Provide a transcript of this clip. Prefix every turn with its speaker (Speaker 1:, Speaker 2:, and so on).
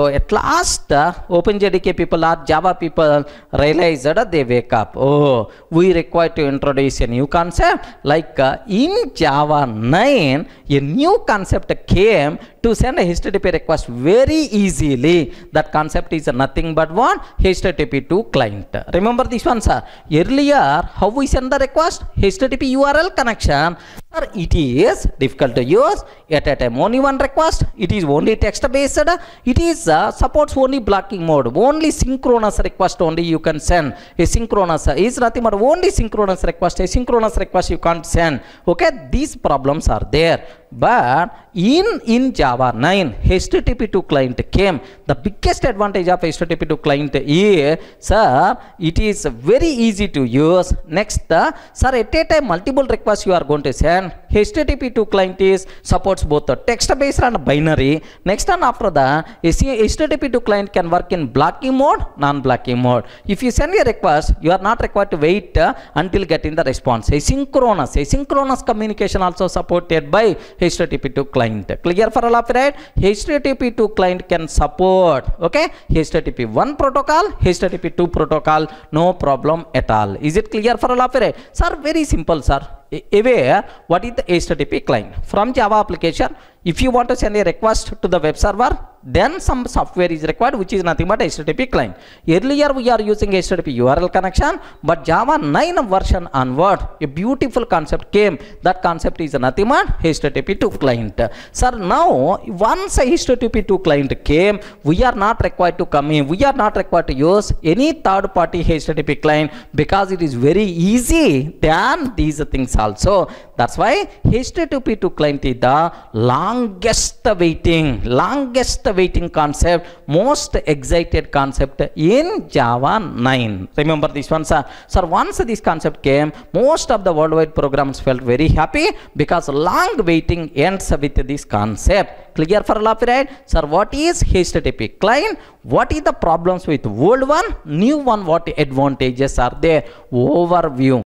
Speaker 1: So at last, uh, OpenJDK people or Java people realized that they wake up. Oh, we require to introduce a new concept. Like uh, in Java 9, a new concept came to send a HTTP request very easily. That concept is nothing but one HTTP 2 client. Remember this one, sir? Earlier, how we send the request? HTTP URL connection. Sir, it is difficult to use. At a time, only one request. It is only text based. It is uh, supports only blocking mode. Only synchronous request only you can send. A synchronous is nothing but only synchronous request. Asynchronous request you can't send. Okay, these problems are there. But in in Java 9, HTTP 2 client came. The biggest advantage of HTTP 2 client is, sir, it is very easy to use. Next, uh, sir, at a time multiple requests you are going to send. HTTP 2 client is supports both the text based and binary. Next and after that, HTTP 2 client can work in blocking mode, non-blocking mode. If you send a request, you are not required to wait uh, until getting the response. Asynchronous, asynchronous communication also supported by HTTP 2 client. Clear for all of right? HTTP 2 client can support, okay? HTTP 1 protocol, HTTP 2 protocol, no problem at all. Is it clear for all of right? Sir, very simple, sir. Aware, what is the HTTP client? From Java application, if you want to send a request to the web server, then some software is required which is nothing but HTTP client. Earlier we are using HTTP URL connection, but Java 9 version onward, a beautiful concept came. That concept is nothing but HTTP 2 client. Sir, now once a HTTP 2 client came, we are not required to come in. We are not required to use any third party HTTP client because it is very easy than these things also. That's why HTTP 2 client is the longest waiting, longest waiting concept, most excited concept in Java 9. Remember this one, sir. Sir, once this concept came, most of the worldwide programs felt very happy because long waiting ends with this concept. Clear for all of right? Sir, what is HTTP client? What is the problems with old one? New one, what advantages are there? Overview.